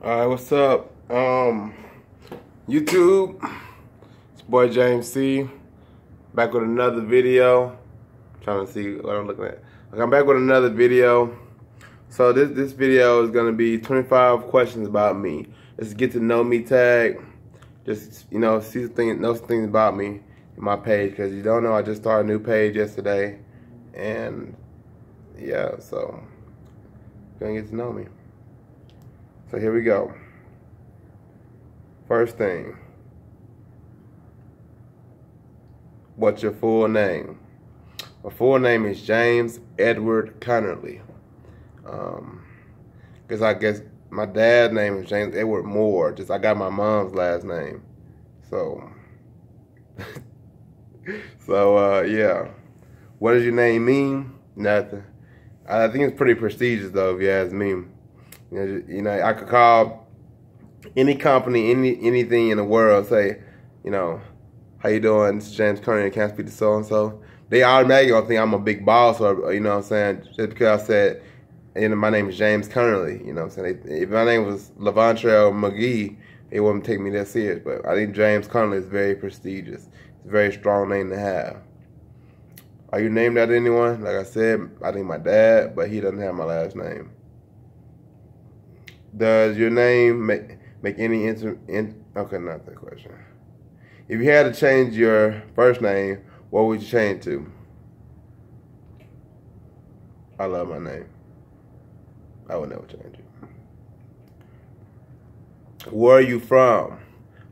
All right, what's up? Um, YouTube, it's boy James C. Back with another video. trying to see what I'm looking at. I'm back with another video. So this this video is gonna be 25 questions about me. It's get to know me tag. Just you know, see some things, know some things about me in my page. Cause you don't know, I just started a new page yesterday, and yeah, so gonna get to know me. So here we go. First thing. What's your full name? My full name is James Edward Connerly. Um, cause I guess my dad's name is James Edward Moore. Just I got my mom's last name. So, so uh, yeah. What does your name mean? Nothing. I think it's pretty prestigious though, if you ask me. You know, you know, I could call any company, any anything in the world, say, you know, how you doing? Is James Connerly. Can't speak to so and so. They automatically gonna think I'm a big boss, or you know, what I'm saying just because I said, you know, my name is James Connerly. You know, what I'm saying if my name was Levantrell McGee, they wouldn't take me that serious. But I think James Connerly is very prestigious. It's a very strong name to have. Are you named after anyone? Like I said, I think my dad, but he doesn't have my last name. Does your name make make any inter in okay, not that question. If you had to change your first name, what would you change to? I love my name. I would never change it. Where are you from?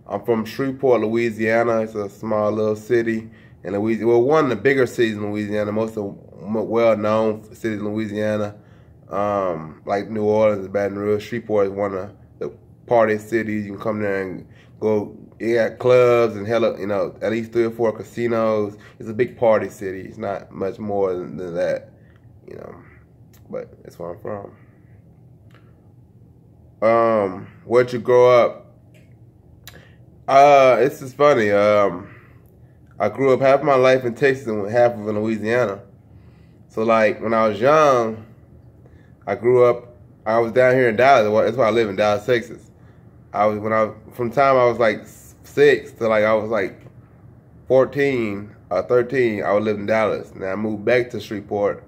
I'm from Shreveport, Louisiana. It's a small little city in Louisiana. Well, one of the bigger cities in Louisiana, most of well-known cities in Louisiana um, like New Orleans, Baton Rouge, Shreveport is one of the party cities. You can come there and go. You got clubs and hella, you know, at least three or four casinos. It's a big party city. It's not much more than, than that, you know. But that's where I'm from. Um, where'd you grow up? Uh, it's just funny. Um, I grew up half my life in Texas and half of in Louisiana. So like when I was young, I grew up. I was down here in Dallas. That's why I live in Dallas, Texas. I was when I from time I was like six to like I was like fourteen or thirteen. I would live in Dallas. And I moved back to Shreveport.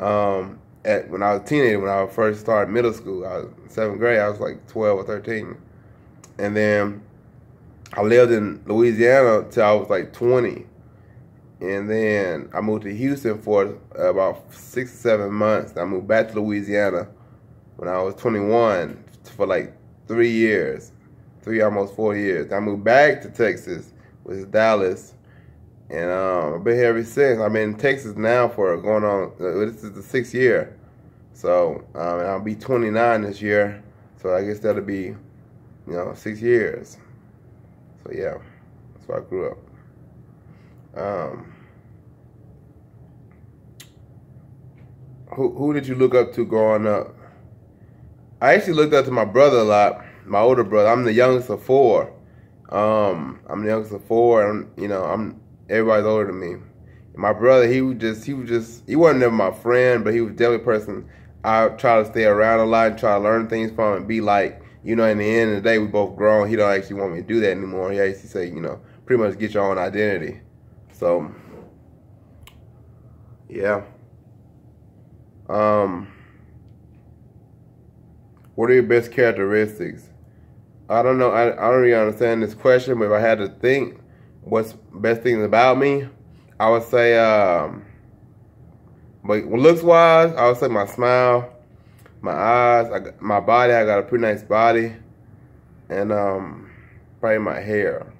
Um, at when I was a teenager, when I first started middle school, I was seventh grade. I was like twelve or thirteen, and then I lived in Louisiana till I was like twenty and then I moved to Houston for about six seven months. I moved back to Louisiana when I was 21 for like three years, three almost four years. I moved back to Texas, which is Dallas, and um, I've been here ever since. I'm in Texas now for going on. Uh, this is the sixth year, so um, I'll be 29 this year. So I guess that'll be, you know, six years. So yeah, that's where I grew up. Um, who who did you look up to growing up? I actually looked up to my brother a lot, my older brother. I'm the youngest of four. Um, I'm the youngest of four, and you know, I'm everybody's older than me. And my brother, he was just he was just he wasn't never my friend, but he was definitely a person I try to stay around a lot and try to learn things from and be like, you know, in the end of the day, we both grown. He don't actually want me to do that anymore. He actually say, you know, pretty much get your own identity. So, yeah. Um, what are your best characteristics? I don't know. I, I don't really understand this question, but if I had to think what's best things about me, I would say, um, but looks wise, I would say my smile, my eyes, I, my body. I got a pretty nice body, and um, probably my hair.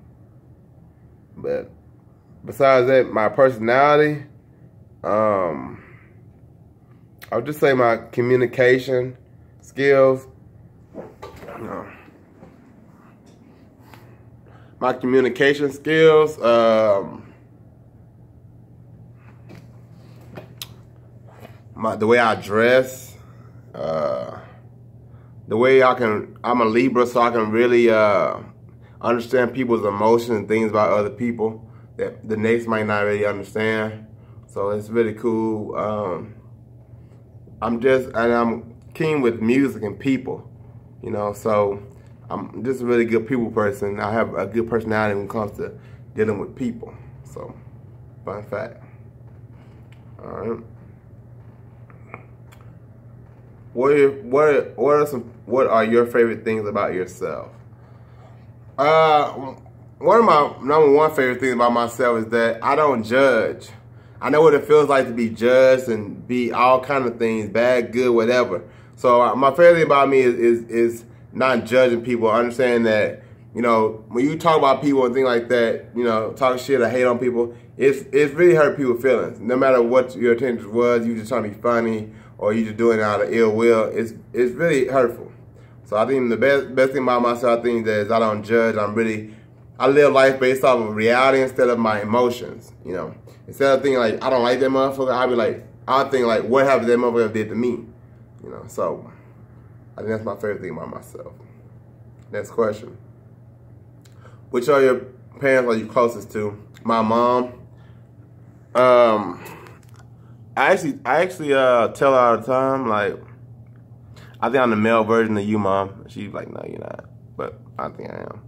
But besides that, my personality, um, I would just say my communication skills. My communication skills. Um, my the way I dress. Uh, the way I can. I'm a Libra, so I can really uh, understand people's emotions and things about other people that the next might not really understand. So it's really cool. Um, I'm just, and I'm keen with music and people. You know, so I'm just a really good people person. I have a good personality when it comes to dealing with people. So, fun fact. All right. What are, what are, what are some what are your favorite things about yourself? Uh, one of my number one favorite things about myself is that I don't judge. I know what it feels like to be judged and be all kind of things, bad, good, whatever. So uh, my favorite thing about me is is, is not judging people. Understanding that you know when you talk about people and things like that, you know, talk shit or hate on people, it's it's really hurt people's feelings. No matter what your intention was, you just trying to be funny or you just doing it out of ill will, it's it's really hurtful. So I think the best best thing about myself, I think that is I don't judge. I'm really I live life based off of reality instead of my emotions. You know, instead of thinking like I don't like that motherfucker, I'll be like I think like what have that motherfucker did to me. You know, so I think that's my favorite thing about myself. Next question. Which are your parents are you closest to? My mom. Um I actually, I actually uh, tell her all the time, like, I think I'm the male version of you, mom. She's like, no, you're not. But I think I am.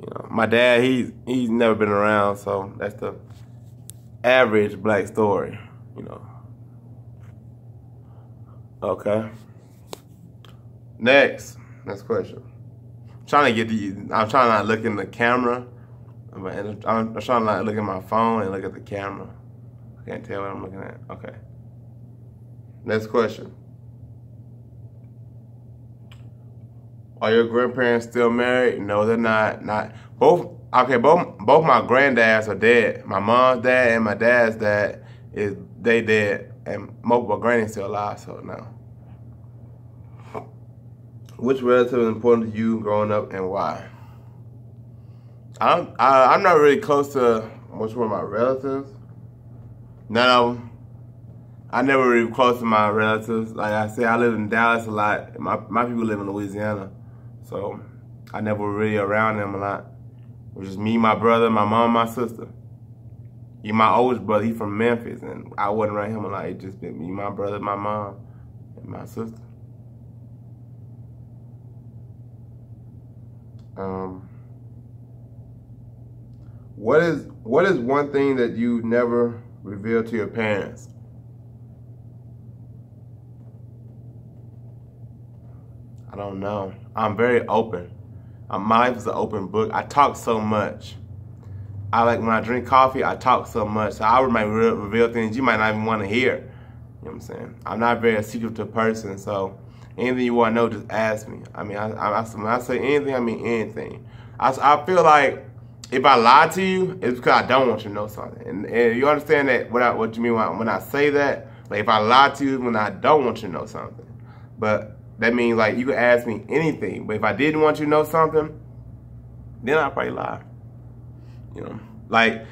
You know, my dad, he's he's never been around, so that's the average black story. You know. Okay. Next, next question. I'm trying to get the. I'm trying not look in the camera. I'm, I'm trying to not look at my phone and look at the camera. I can't tell what I'm looking at. Okay. Next question. Are your grandparents still married? No, they're not. Not both. Okay, both both my granddads are dead. My mom's dad and my dad's dad is they dead, and most my granny's still alive. So no. Which relative is important to you growing up, and why? I'm I, I'm not really close to which one of my relatives. None of them. I never really close to my relatives. Like I say, I live in Dallas a lot. My my people live in Louisiana, so I never really around them a lot. It was just me, my brother, my mom, my sister. He my oldest brother, he from Memphis, and I wasn't around him a lot. It just been me, my brother, my mom, and my sister. Um, what is what is one thing that you never revealed to your parents? I don't know. I'm very open. Uh, my life is an open book. I talk so much. I like when I drink coffee, I talk so much. So I might reveal things you might not even want to hear. You know what I'm saying? I'm not very secretive person, so anything you want to know, just ask me. I mean, I, I, when I say anything, I mean anything. I, I feel like if I lie to you, it's because I don't want you to know something. And, and you understand that what, I, what you mean when I, when I say that? Like if I lie to you when I don't want you to know something. But that means like you can ask me anything. But if I didn't want you to know something, then I'd probably lie. You know, like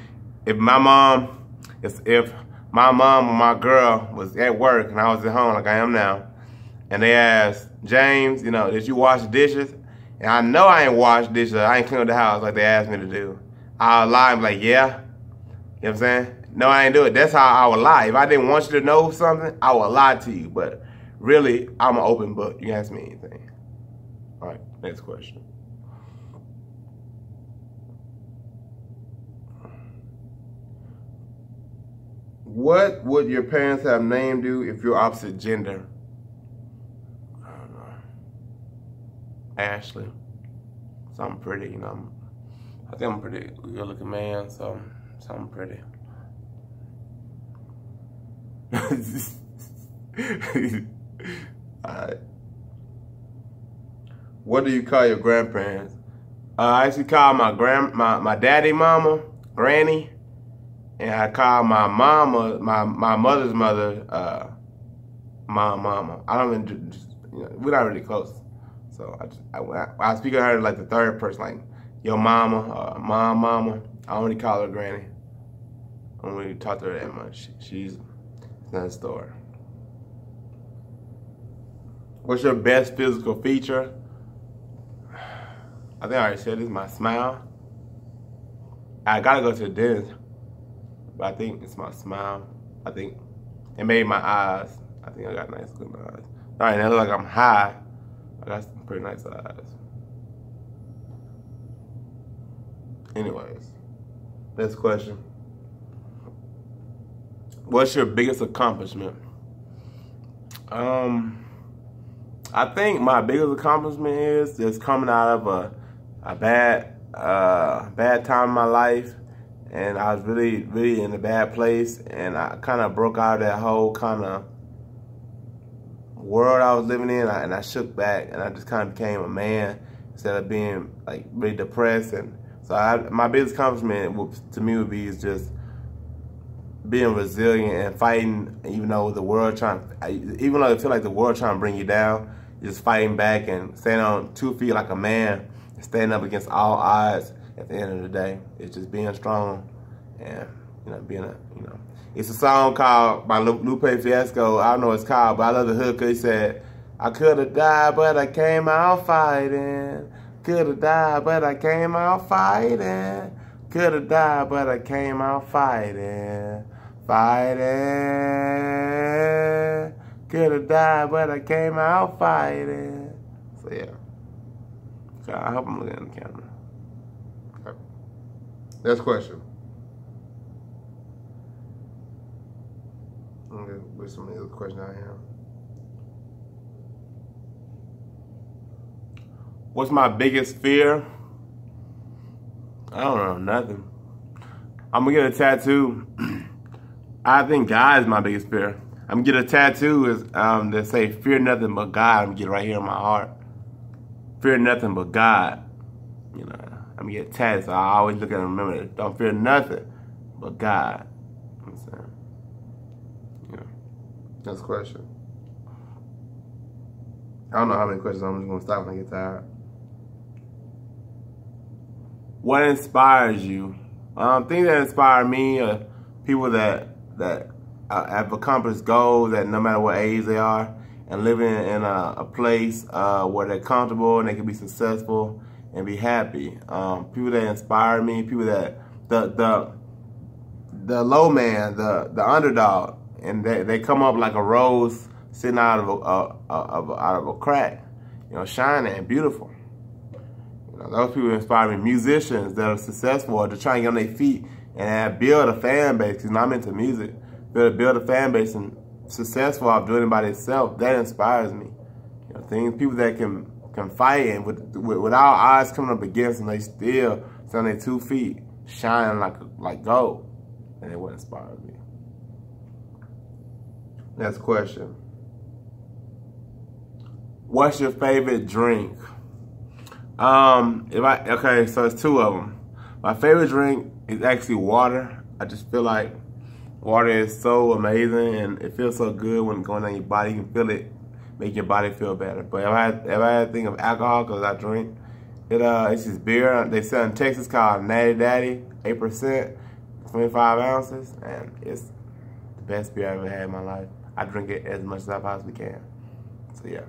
if my mom, if, if my mom or my girl was at work and I was at home like I am now, and they asked, James, you know, did you wash the dishes? And I know I ain't washed dishes, I ain't cleaned the house like they asked me to do. I'll lie and be like, yeah. You know what I'm saying? No, I ain't do it. That's how I would lie. If I didn't want you to know something, I would lie to you. But really, I'm an open book. You can ask me anything. All right, next question. What would your parents have named you if you're opposite gender? I don't know. Ashley. Something pretty, you know. I think I'm pretty good looking man, so something pretty. What do you call your grandparents? Uh, I actually call my grand my, my daddy mama, granny, and I call my mama, my my mother's mother, uh, my mama. I don't even, you know, we're not really close. So I, just, I, I, speak of her like the third person, like your mama, uh, mom, mama. I only call her granny. I don't really talk to her that much. She's another story. What's your best physical feature? I think I already said this, my smile. I gotta go to the dentist, but I think it's my smile. I think, and maybe my eyes. I think I got nice good eyes. All right, now look like I'm high. I got some pretty nice eyes. Anyways, next question. What's your biggest accomplishment? Um, I think my biggest accomplishment is just coming out of a a bad uh, bad time in my life, and I was really really in a bad place, and I kind of broke out of that whole kind of world I was living in, and I shook back, and I just kind of became a man instead of being like really depressed. And so, I, my biggest accomplishment to me would be is just being resilient and fighting, even though the world trying, even though I feel like the world trying to bring you down, just fighting back and standing on two feet like a man, standing up against all odds. At the end of the day, it's just being strong and you know being a you know. It's a song called by Lupe Fiasco. I don't know what it's called, but I love the hook. He said, "I could have died, but I came out fighting. Could have died, but I came out fighting. Could have died, but I came out fighting." Fighting. Could have died, but I came out fighting. So yeah. So I hope I'm looking at the camera. Okay. Next question. I'm gonna with some of the other questions I have. What's my biggest fear? I don't know, nothing. I'm gonna get a tattoo. I think God is my biggest fear. I'm get a tattoo is um, that say "Fear nothing but God." I'm get right here in my heart. Fear nothing but God. You know, I'm get. So I always look at and remember that. Don't fear nothing but God. I'm saying. Yeah. Next question. I don't know how many questions I'm just gonna stop when I get tired. What inspires you? Um, things that inspire me are people that that have accomplished goals that no matter what age they are and living in a, a place uh, where they're comfortable and they can be successful and be happy. Um, people that inspire me, people that the the the low man, the the underdog, and they, they come up like a rose sitting out of a, a, a, out of a crack, you know, shining and beautiful. You know, those people inspire me. Musicians that are successful to try and get on their feet and build a fan base. Because I'm into music, build build a fan base and successful of doing it by itself, That inspires me. You know, things people that can can fight and with, with without odds coming up against them, they still stand their two feet, shining like like gold, and it would inspire me. Next question. What's your favorite drink? Um, if I okay, so it's two of them. My favorite drink is actually water. I just feel like water is so amazing and it feels so good when going down your body. You can feel it make your body feel better. But if I if I think of alcohol, because I drink, it uh it's just beer. They sell in Texas called Natty Daddy, eight percent, twenty five ounces, and it's the best beer I've ever had in my life. I drink it as much as I possibly can. So yeah.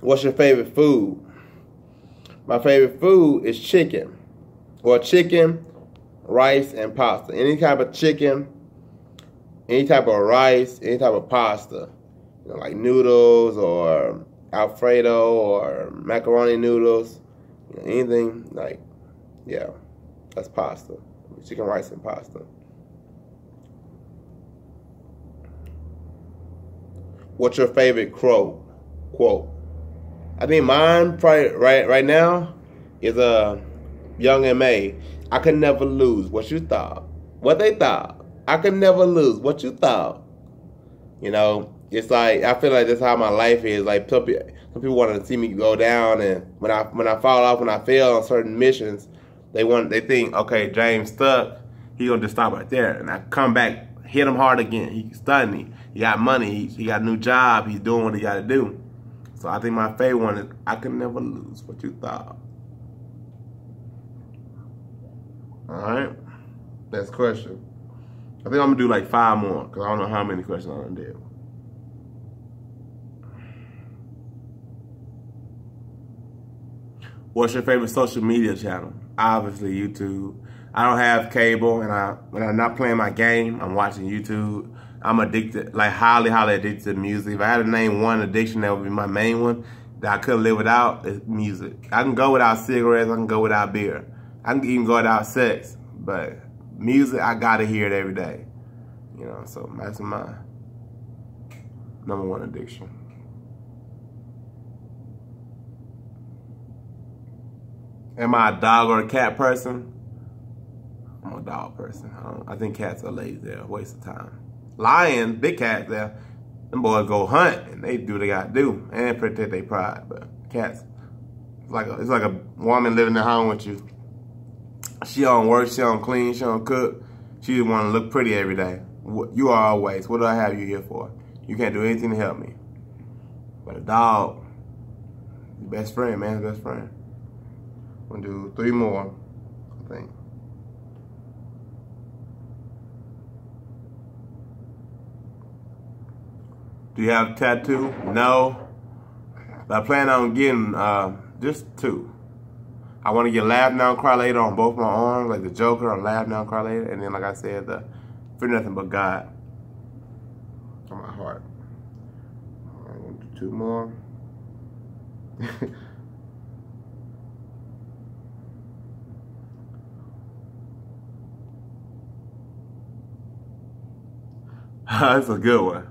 What's your favorite food? My favorite food is chicken. Or chicken, rice, and pasta. Any type of chicken, any type of rice, any type of pasta. You know, like noodles or Alfredo or macaroni noodles. You know, anything like, yeah, that's pasta. Chicken, rice, and pasta. What's your favorite quote? Quote. I think mine probably right right now is a uh, Young and M.A. I could never lose. What you thought? What they thought? I could never lose. What you thought? You know, it's like I feel like that's how my life is. Like some people, people want to see me go down, and when I when I fall off, when I fail on certain missions, they want they think, okay, James stuck. He gonna just stop right there, and I come back, hit him hard again. He stunned me. He got money. He, he got a new job. He's doing what he got to do. So I think my favorite one is I can never lose. What you thought? All right. Next question. I think I'm gonna do like five more because I don't know how many questions I'm gonna do. What's your favorite social media channel? Obviously YouTube. I don't have cable, and I when I'm not playing my game, I'm watching YouTube. I'm addicted, like highly, highly addicted to music. If I had to name one addiction that would be my main one that I couldn't live without, is music. I can go without cigarettes, I can go without beer. I can even go without sex, but music, I gotta hear it every day. You know, so that's my number one addiction. Am I a dog or a cat person? I'm a dog person. I, I think cats are lazy. They're a waste of time. Lions, big cats, there. Them boys go hunt and they do what they gotta do and protect their pride. But cats, it's like a, it's like a woman living at home with you. She don't work, she don't clean, she don't cook. She just want to look pretty every day. You are always. What do I have you here for? You can't do anything to help me. But a dog, best friend, man, best friend. I'm gonna do three more, I think. Do you have a tattoo? No. But I plan on getting uh, just two. I want to get Laugh Now Cry Later on both my arms, like the Joker on Laugh Now Cry Later, and then like I said, the For Nothing But God on my heart. I'm gonna do two more. That's a good one.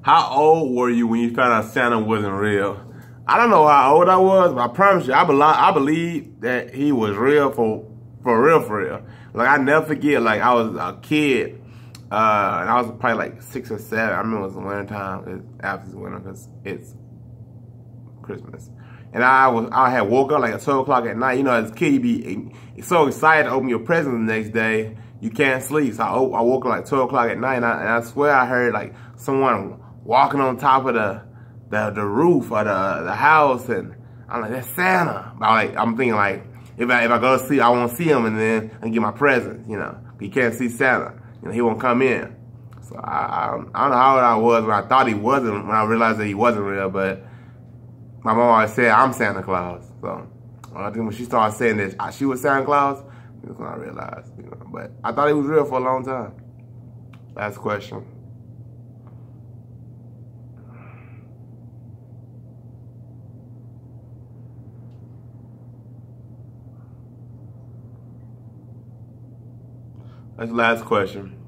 How old were you when you found out Santa wasn't real? I don't know how old I was, but I promise you, I believe, I believe that he was real for, for real, for real. Like, I never forget, like, I was a kid, uh, and I was probably like six or seven. I remember it was the winter time, it's after the winter, because it's Christmas. And I was, I had woke up like at 12 o'clock at night. You know, as a kid, you be so excited to open your present the next day you can't sleep. So I, I woke up like 12 o'clock at night, and I, and I, swear I heard like someone walking on top of the the, the roof of the the house, and I'm like, that's Santa. But like, I'm thinking like, if I if I go to sleep, I won't see him, and then I get my presents. You know, he can't see Santa. You know, he won't come in. So I, I, I don't know how old I was when I thought he wasn't, when I realized that he wasn't real, but my mom always said, I'm Santa Claus. So I think when she started saying that she was Santa Claus, that's when I realized, you know. But I thought he was real for a long time. Last question. That's the last question.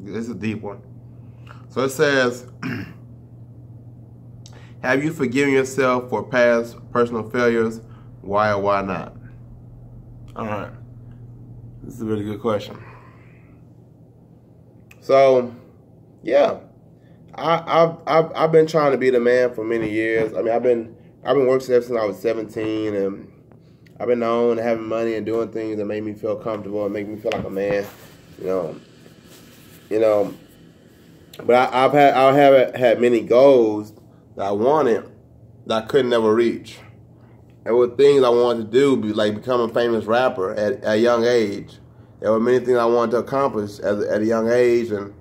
This is a deep one. So it says, have you forgiven yourself for past personal failures? Why or why not? All right. This is a really good question. So, yeah, I, I've, I've I've been trying to be the man for many years. I mean, I've been I've been working since I was 17, and I've been known having money and doing things that made me feel comfortable and make me feel like a man. You know, you know. But I, have had I have had many goals that I wanted that I couldn't never reach. There were things I wanted to do, be like become a famous rapper at, at a young age. There were many things I wanted to accomplish at, at a young age, and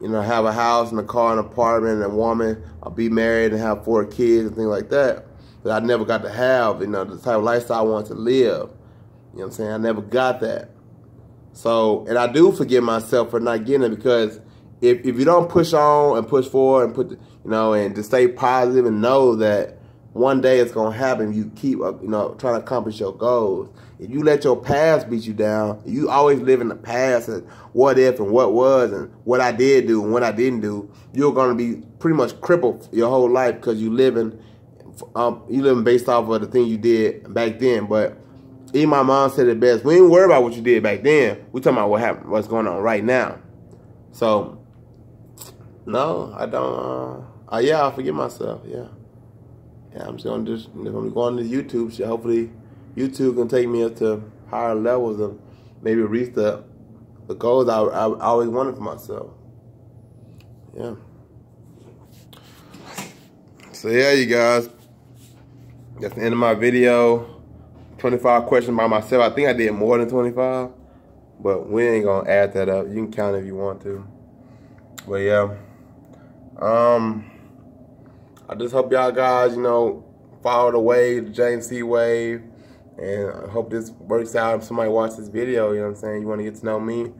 you know, have a house and a car and an apartment and a woman. I'll be married and have four kids and things like that. But I never got to have, you know, the type of lifestyle I wanted to live. You know what I'm saying? I never got that. So, and I do forgive myself for not getting it because if, if you don't push on and push forward and put, the, you know, and to stay positive and know that one day it's gonna happen. You keep, uh, you know, trying to accomplish your goals. If you let your past beat you down, you always live in the past and what if and what was and what I did do and what I didn't do. You're gonna be pretty much crippled your whole life because you living, um, you living based off of the thing you did back then. But even my mom said it best. We ain't worry about what you did back then. We talking about what happened, what's going on right now. So, no, I don't. Uh, uh yeah, I forgive myself. Yeah yeah, I'm just gonna just if I'm going to YouTube, so hopefully YouTube can take me up to higher levels and maybe reach the the goals I, I, I always wanted for myself. Yeah. So yeah, you guys, that's the end of my video. 25 questions by myself. I think I did more than 25, but we ain't gonna add that up. You can count if you want to. But yeah, um. I just hope y'all guys, you know, follow the wave, the James C wave. And I hope this works out if somebody watches this video, you know what I'm saying? You want to get to know me,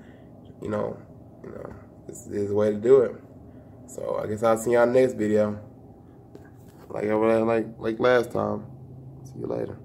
you know, you know, this is the way to do it. So I guess I'll see y'all next video. Like I like like last time. See you later.